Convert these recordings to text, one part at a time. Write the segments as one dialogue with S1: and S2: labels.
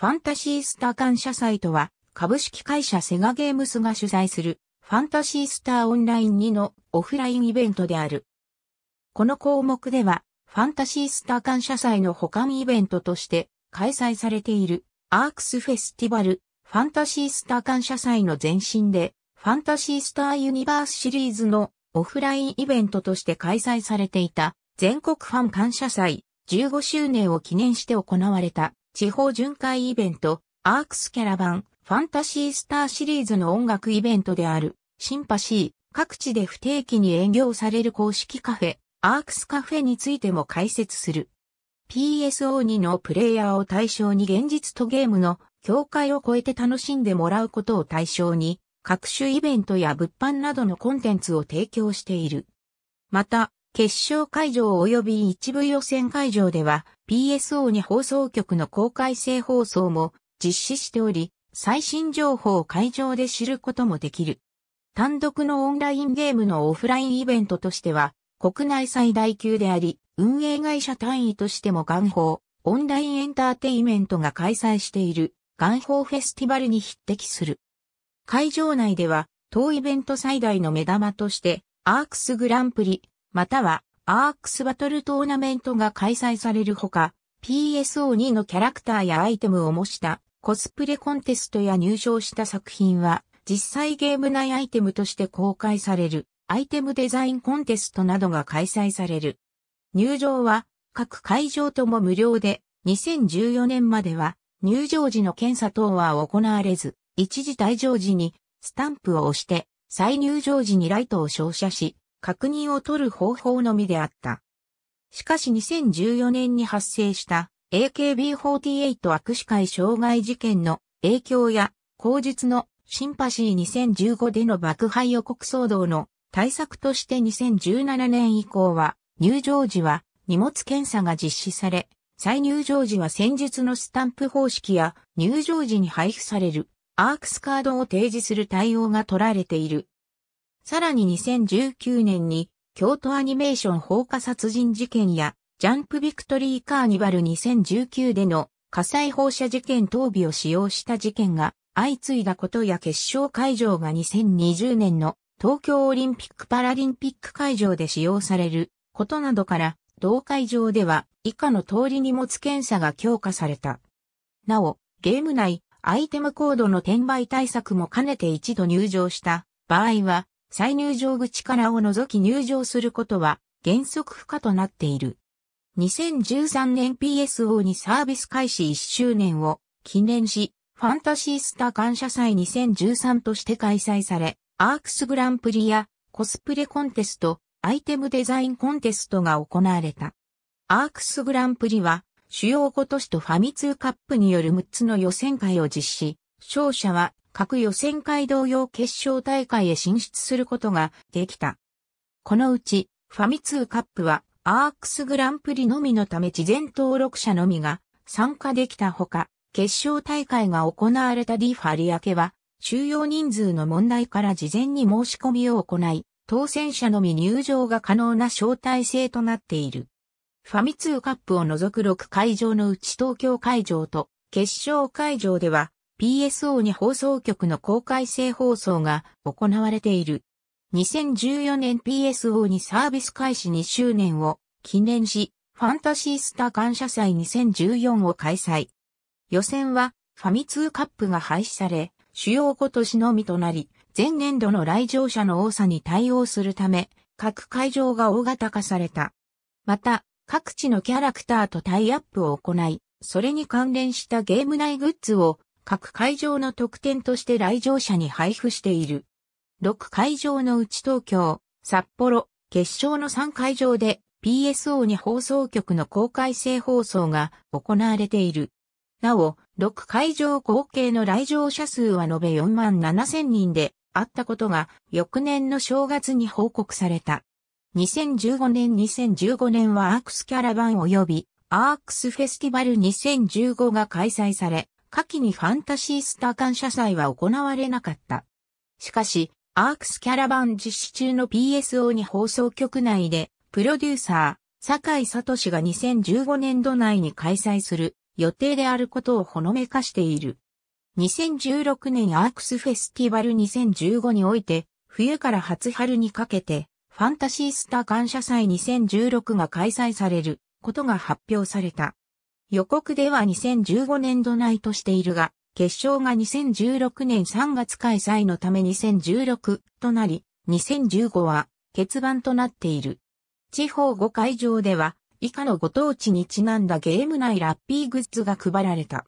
S1: ファンタシースター感謝祭とは、株式会社セガゲームスが主催する、ファンタシースターオンライン2のオフラインイベントである。この項目では、ファンタシースター感謝祭の他にイベントとして開催されているアークスフェスティバル、ファンタシースター感謝祭の前身で、ファンタシースターユニバースシリーズのオフラインイベントとして開催されていた全国ファン感謝祭15周年を記念して行われた地方巡回イベント、アークスキャラバン、ファンタシースターシリーズの音楽イベントである、シンパシー、各地で不定期に営業される公式カフェ、アークスカフェについても解説する。PSO2 のプレイヤーを対象に現実とゲームの境界を超えて楽しんでもらうことを対象に、各種イベントや物販などのコンテンツを提供している。また、決勝会場及び一部予選会場では PSO に放送局の公開生放送も実施しており、最新情報を会場で知ることもできる。単独のオンラインゲームのオフラインイベントとしては、国内最大級であり、運営会社単位としてもガンホー、オンラインエンターテイメントが開催しているガンホーフェスティバルに匹敵する。会場内では、当イベント最大の目玉として、アークスグランプリ、またはアークスバトルトーナメントが開催されるほか、PSO2 のキャラクターやアイテムを模したコスプレコンテストや入賞した作品は、実際ゲーム内アイテムとして公開されるアイテムデザインコンテストなどが開催される。入場は各会場とも無料で、2014年までは入場時の検査等は行われず、一時退場時にスタンプを押して再入場時にライトを照射し、確認を取る方法のみであった。しかし2014年に発生した AKB48 握手会障害事件の影響や口述のシンパシー2015での爆破予告騒動の対策として2017年以降は入場時は荷物検査が実施され、再入場時は戦術のスタンプ方式や入場時に配布されるアークスカードを提示する対応が取られている。さらに2019年に京都アニメーション放火殺人事件やジャンプビクトリーカーニバル2019での火災放射事件等尾を使用した事件が相次いだことや決勝会場が2020年の東京オリンピックパラリンピック会場で使用されることなどから同会場では以下の通り荷物検査が強化された。なお、ゲーム内アイテムコードの転売対策も兼ねて一度入場した場合は再入場口からを除き入場することは原則不可となっている。2013年 PSO にサービス開始1周年を記念し、ファンタシースター感謝祭2013として開催され、アークスグランプリやコスプレコンテスト、アイテムデザインコンテストが行われた。アークスグランプリは、主要5都市とファミ通カップによる6つの予選会を実施。勝者は各予選会同様決勝大会へ進出することができた。このうち、ファミ通カップは、アークスグランプリのみのため事前登録者のみが参加できたほか、決勝大会が行われた D ファリアケは、収容人数の問題から事前に申し込みを行い、当選者のみ入場が可能な招待制となっている。ファミ通カップを除く6会場のうち東京会場と決勝会場では PSO に放送局の公開生放送が行われている。2014年 PSO にサービス開始2周年を記念し、ファンタシースター感謝祭2014を開催。予選はファミ通カップが廃止され、主要今年のみとなり、前年度の来場者の多さに対応するため、各会場が大型化された。また、各地のキャラクターとタイアップを行い、それに関連したゲーム内グッズを各会場の特典として来場者に配布している。6会場のうち東京、札幌、決勝の3会場で PSO に放送局の公開生放送が行われている。なお、6会場合計の来場者数は延べ4万7千人であったことが翌年の正月に報告された。2015年2015年はアークスキャラバン及びアークスフェスティバル2015が開催され、下記にファンタシースター感謝祭は行われなかった。しかし、アークスキャラバン実施中の PSO に放送局内で、プロデューサー、坂井聡が2015年度内に開催する予定であることをほのめかしている。2016年アークスフェスティバル2015において、冬から初春にかけて、ファンタシースター感謝祭2016が開催されることが発表された。予告では2015年度内としているが、決勝が2016年3月開催のため2016となり、2015は欠番となっている。地方5会場では、以下のご当地にちなんだゲーム内ラッピーグッズが配られた。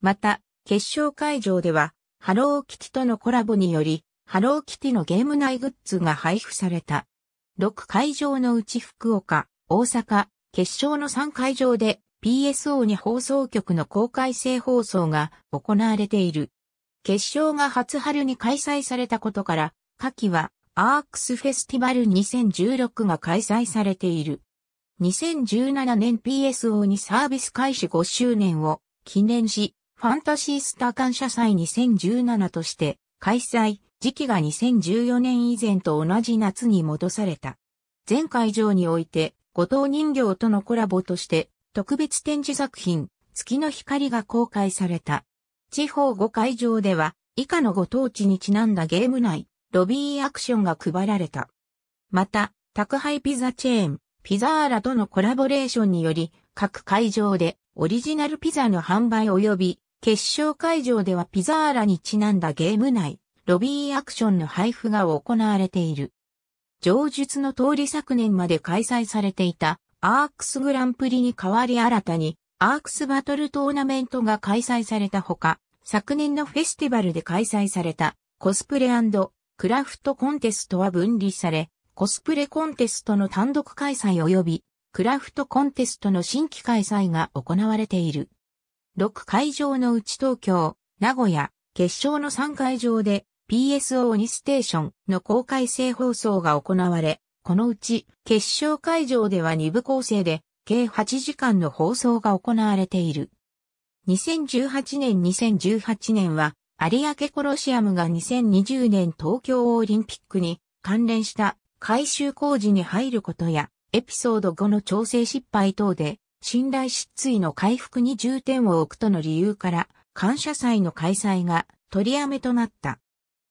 S1: また、決勝会場では、ハローキティとのコラボにより、ハローキティのゲーム内グッズが配布された。6会場のうち福岡、大阪、決勝の3会場で PSO に放送局の公開制放送が行われている。決勝が初春に開催されたことから、下記はアークスフェスティバル2016が開催されている。2017年 PSO にサービス開始5周年を記念し、ファンタシースター感謝祭2017として開催、時期が2014年以前と同じ夏に戻された。全会場において、後藤人形とのコラボとして特別展示作品、月の光が公開された。地方5会場では、以下のご当地にちなんだゲーム内、ロビーアクションが配られた。また、宅配ピザチェーン、ピザーラとのコラボレーションにより、各会場でオリジナルピザの販売及び決勝会場ではピザーラにちなんだゲーム内、ロビーアクションの配布が行われている。上述の通り昨年まで開催されていたアークスグランプリに代わり新たにアークスバトルトーナメントが開催されたほか、昨年のフェスティバルで開催されたコスプレクラフトコンテストは分離され、コスプレコンテストの単独開催及びクラフトコンテストの新規開催が行われている。6会場のうち東京、名古屋、決勝の3会場で PSO2 ステーションの公開制放送が行われ、このうち決勝会場では2部構成で計8時間の放送が行われている。2018年2018年は有明コロシアムが2020年東京オリンピックに関連した改修工事に入ることやエピソード5の調整失敗等で信頼失墜の回復に重点を置くとの理由から、感謝祭の開催が取りやめとなった。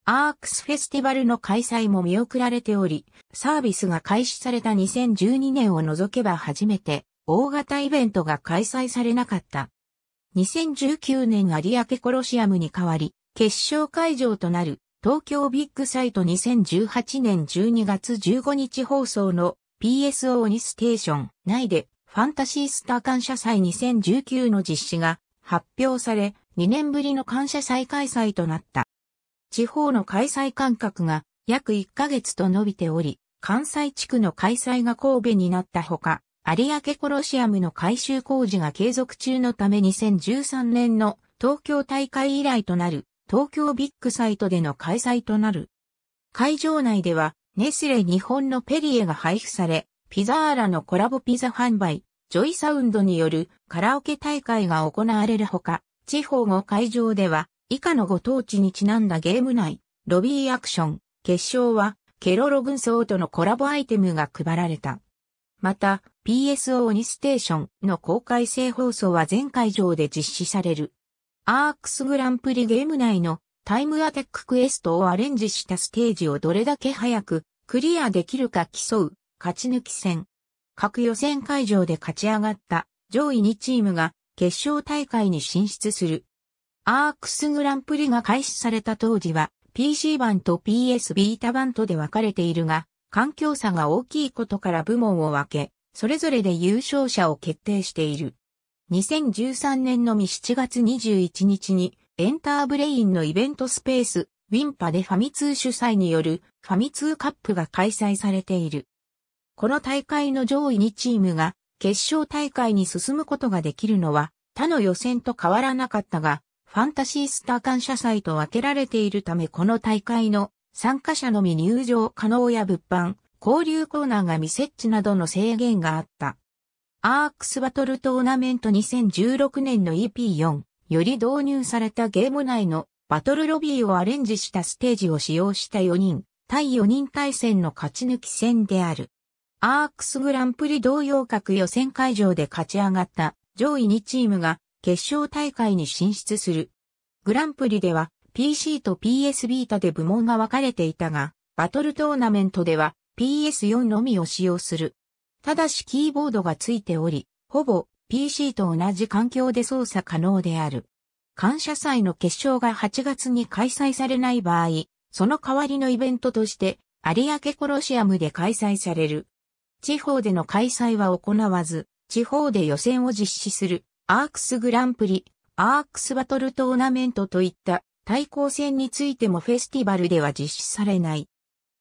S1: アークスフェスティバルの開催も見送られており、サービスが開始された2012年を除けば初めて、大型イベントが開催されなかった。2019年有明コロシアムに代わり、決勝会場となる東京ビッグサイト2018年12月15日放送の PSO にステーション内でファンタシースター感謝祭2019の実施が発表され、2年ぶりの感謝祭開催となった。地方の開催間隔が約1ヶ月と伸びており、関西地区の開催が神戸になったほか、有明コロシアムの改修工事が継続中のため2013年の東京大会以来となる東京ビッグサイトでの開催となる。会場内ではネスレ日本のペリエが配布され、ピザーラのコラボピザ販売、ジョイサウンドによるカラオケ大会が行われるほか、地方の会場では、以下のご当地にちなんだゲーム内、ロビーアクション、決勝は、ケロロ軍曹とのコラボアイテムが配られた。また、PSO2 ステーションの公開生放送は全会場で実施される。アークスグランプリゲーム内のタイムアタッククエストをアレンジしたステージをどれだけ早くクリアできるか競う勝ち抜き戦。各予選会場で勝ち上がった上位2チームが決勝大会に進出する。アークスグランプリが開始された当時は PC 版と PS ビータ版とで分かれているが、環境差が大きいことから部門を分け、それぞれで優勝者を決定している。2013年のみ7月21日にエンターブレインのイベントスペース、ウィンパでファミ通主催によるファミ通カップが開催されている。この大会の上位2チームが決勝大会に進むことができるのは他の予選と変わらなかったが、ファンタシースター感謝祭と分けられているためこの大会の参加者のみ入場可能や物販、交流コーナーが未設置などの制限があった。アークスバトルトーナメント2016年の EP4 より導入されたゲーム内のバトルロビーをアレンジしたステージを使用した4人、対4人対戦の勝ち抜き戦である。アークスグランプリ同様各予選会場で勝ち上がった上位2チームが決勝大会に進出する。グランプリでは PC と PS ビータで部門が分かれていたが、バトルトーナメントでは PS4 のみを使用する。ただしキーボードがついており、ほぼ PC と同じ環境で操作可能である。感謝祭の決勝が8月に開催されない場合、その代わりのイベントとして有明コロシアムで開催される。地方での開催は行わず、地方で予選を実施するアークスグランプリ、アークスバトルトーナメントといった対抗戦についてもフェスティバルでは実施されない。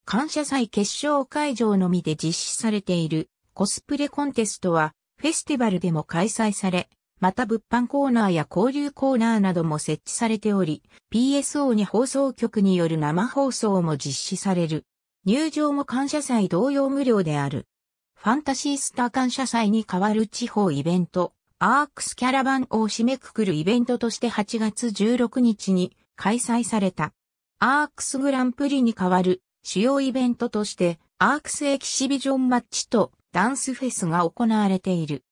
S1: 感謝祭決勝会場のみで実施されているコスプレコンテストはフェスティバルでも開催され、また物販コーナーや交流コーナーなども設置されており、PSO に放送局による生放送も実施される。入場も感謝祭同様無料である。ファンタシースター感謝祭に代わる地方イベント、アークスキャラバンを締めくくるイベントとして8月16日に開催された。アークスグランプリに代わる主要イベントとして、アークスエキシビジョンマッチとダンスフェスが行われている。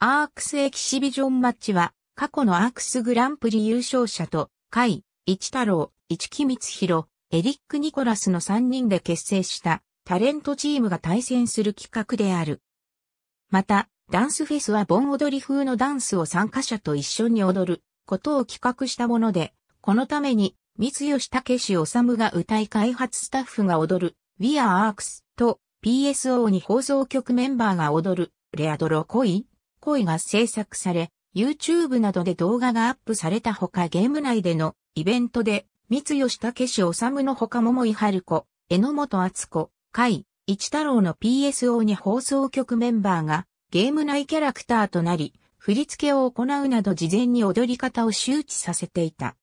S1: アークスエキシビジョンマッチは、過去のアークスグランプリ優勝者と、カイ、一太郎、一木光弘、エリック・ニコラスの3人で結成したタレントチームが対戦する企画である。また、ダンスフェスは盆踊り風のダンスを参加者と一緒に踊ることを企画したもので、このために、三吉武史治が歌い開発スタッフが踊る。We Are Arcs と PSO に放送局メンバーが踊る。レアドロ恋恋が制作され、YouTube などで動画がアップされたほかゲーム内でのイベントで、三吉武史治のほか桃井春子、榎本敦子、海、一太郎の PSO に放送局メンバーがゲーム内キャラクターとなり、振り付けを行うなど事前に踊り方を周知させていた。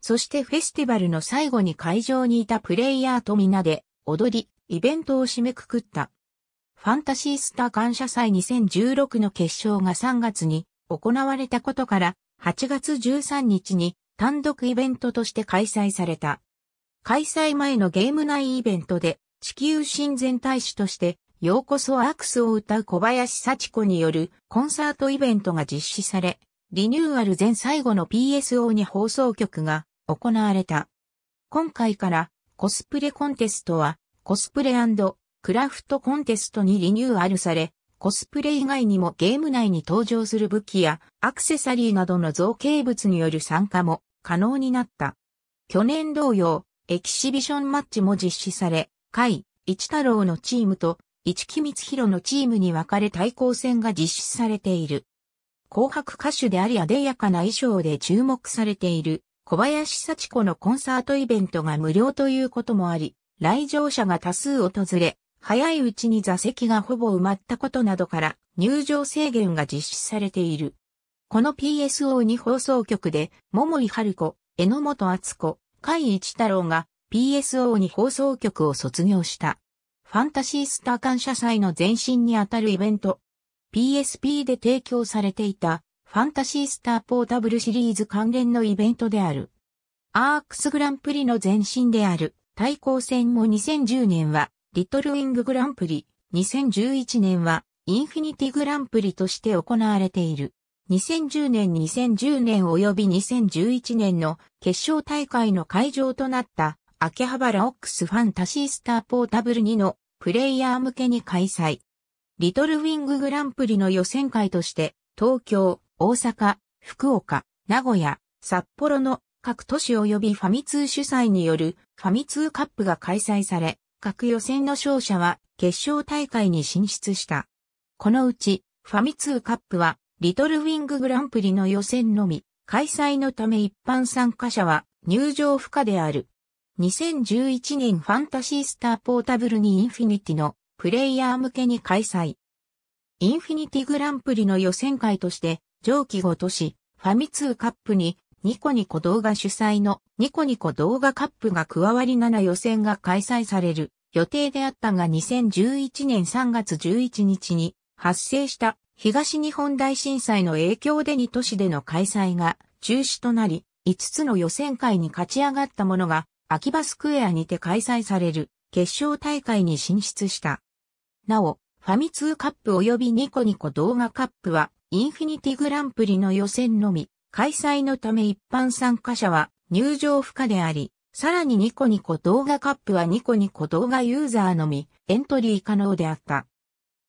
S1: そしてフェスティバルの最後に会場にいたプレイヤーと皆で踊り、イベントを締めくくった。ファンタシースター感謝祭2016の決勝が3月に行われたことから8月13日に単独イベントとして開催された。開催前のゲーム内イベントで地球親善大使としてようこそアークスを歌う小林幸子によるコンサートイベントが実施され、リニューアル前最後の PSO に放送局が行われた。今回からコスプレコンテストはコスプレクラフトコンテストにリニューアルされ、コスプレ以外にもゲーム内に登場する武器やアクセサリーなどの造形物による参加も可能になった。去年同様、エキシビションマッチも実施され、海、一太郎のチームと一木光弘のチームに分かれ対抗戦が実施されている。紅白歌手でありあでやかな衣装で注目されている小林幸子のコンサートイベントが無料ということもあり、来場者が多数訪れ、早いうちに座席がほぼ埋まったことなどから入場制限が実施されている。この PSO2 放送局で、桃井春子、榎本敦子、甲斐一太郎が PSO2 放送局を卒業した。ファンタシースター感謝祭の前身にあたるイベント。PSP で提供されていたファンタシースターポータブルシリーズ関連のイベントである。アークスグランプリの前身である対抗戦も2010年はリトルウィンググランプリ、2011年はインフィニティグランプリとして行われている。2010年2010年及び2011年の決勝大会の会場となった秋葉原オックスファンタシースターポータブル2のプレイヤー向けに開催。リトルウィンググランプリの予選会として、東京、大阪、福岡、名古屋、札幌の各都市及びファミ通主催によるファミ通カップが開催され、各予選の勝者は決勝大会に進出した。このうち、ファミ通カップは、リトルウィンググランプリの予選のみ、開催のため一般参加者は入場不可である。2011年ファンタシースターポータブルにインフィニティのプレイヤー向けに開催。インフィニティグランプリの予選会として上記5都市ファミ通カップにニコニコ動画主催のニコニコ動画カップが加わり7予選が開催される予定であったが2011年3月11日に発生した東日本大震災の影響で2都市での開催が中止となり5つの予選会に勝ち上がったものが秋葉スクエアにて開催される決勝大会に進出した。なお、ファミ通カップ及びニコニコ動画カップはインフィニティグランプリの予選のみ、開催のため一般参加者は入場不可であり、さらにニコニコ動画カップはニコニコ動画ユーザーのみエントリー可能であった。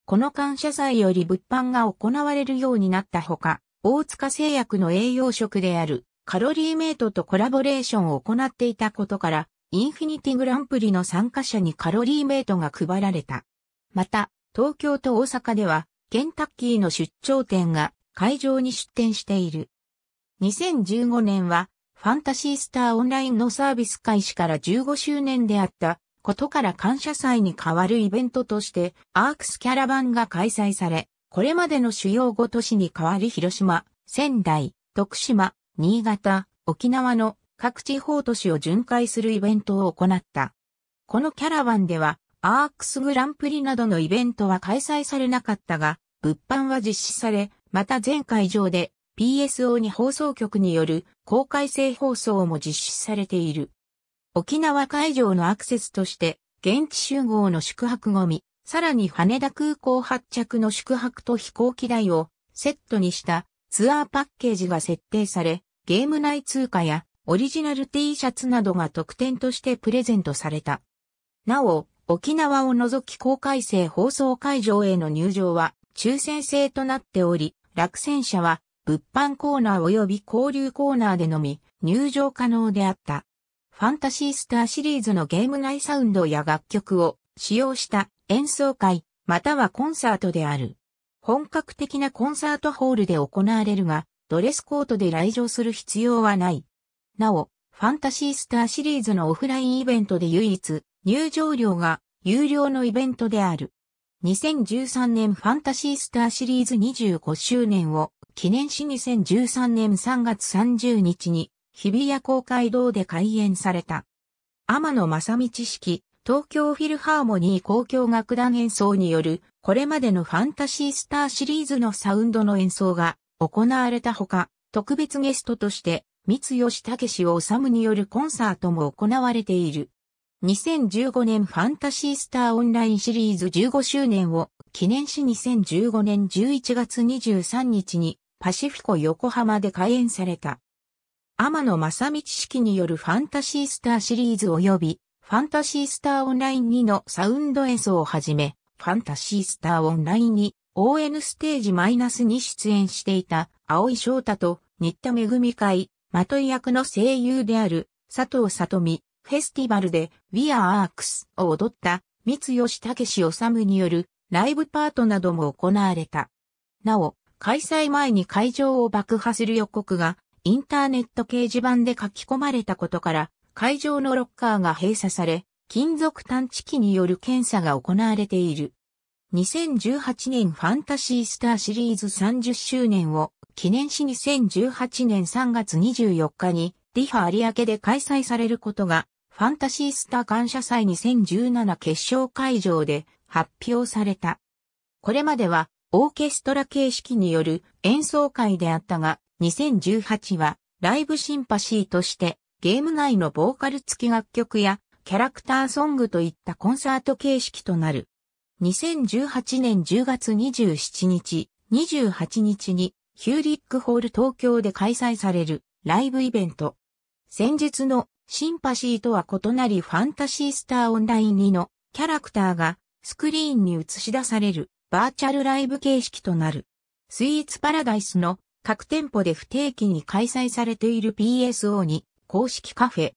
S1: この感謝祭より物販が行われるようになったほか、大塚製薬の栄養食であるカロリーメイトとコラボレーションを行っていたことから、インフィニティグランプリの参加者にカロリーメイトが配られた。また、東京と大阪では、ケンタッキーの出張店が会場に出店している。2015年は、ファンタシースターオンラインのサービス開始から15周年であったことから感謝祭に代わるイベントとして、アークスキャラバンが開催され、これまでの主要5都市に代わり広島、仙台、徳島、新潟、沖縄の各地方都市を巡回するイベントを行った。このキャラバンでは、アークスグランプリなどのイベントは開催されなかったが、物販は実施され、また全会場で PSO に放送局による公開制放送も実施されている。沖縄会場のアクセスとして、現地集合の宿泊後み、さらに羽田空港発着の宿泊と飛行機代をセットにしたツアーパッケージが設定され、ゲーム内通貨やオリジナル T シャツなどが特典としてプレゼントされた。なお、沖縄を除き公開生放送会場への入場は抽選制となっており、落選者は物販コーナー及び交流コーナーでのみ入場可能であった。ファンタシースターシリーズのゲーム内サウンドや楽曲を使用した演奏会またはコンサートである。本格的なコンサートホールで行われるが、ドレスコートで来場する必要はない。なお、ファンタシースターシリーズのオフラインイベントで唯一、入場料が有料のイベントである。2013年ファンタシースターシリーズ25周年を記念し2013年3月30日に日比谷公会堂で開演された。天野正道式東京フィルハーモニー交響楽団演奏によるこれまでのファンタシースターシリーズのサウンドの演奏が行われたほか、特別ゲストとして、三吉武史を治によるコンサートも行われている。2015年ファンタシースターオンラインシリーズ15周年を記念し2015年11月23日にパシフィコ横浜で開演された。天野正道式によるファンタシースターシリーズ及びファンタシースターオンライン2のサウンド演奏をはじめ、ファンタシースターオンラインに ON ステージマイナスに出演していた青井翔太と新田めぐみ会、まとい役の声優である佐藤里美、フェスティバルで We Are ARKS を踊った三吉武史治によるライブパートなども行われた。なお、開催前に会場を爆破する予告がインターネット掲示板で書き込まれたことから、会場のロッカーが閉鎖され、金属探知機による検査が行われている。2018年ファンタシースターシリーズ30周年を記念し2018年3月24日にディファ有明で開催されることがファンタシースター感謝祭2017決勝会場で発表された。これまではオーケストラ形式による演奏会であったが2018はライブシンパシーとしてゲーム内のボーカル付き楽曲やキャラクターソングといったコンサート形式となる。2018年10月27日、28日にヒューリックホール東京で開催されるライブイベント。先日のシンパシーとは異なりファンタシースターオンライン2のキャラクターがスクリーンに映し出されるバーチャルライブ形式となる。スイーツパラダイスの各店舗で不定期に開催されている PSO に公式カフェ。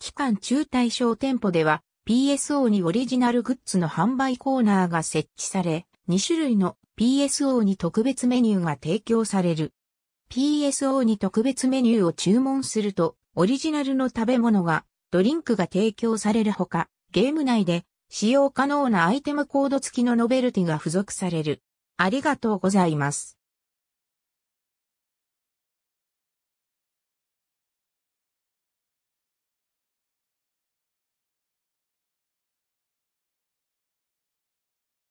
S1: 期間中対象店舗では PSO にオリジナルグッズの販売コーナーが設置され、2種類の PSO に特別メニューが提供される。PSO に特別メニューを注文すると、オリジナルの食べ物が、ドリンクが提供されるほか、ゲーム内で使用可能なアイテムコード付きのノベルティが付属される。ありがとうございます。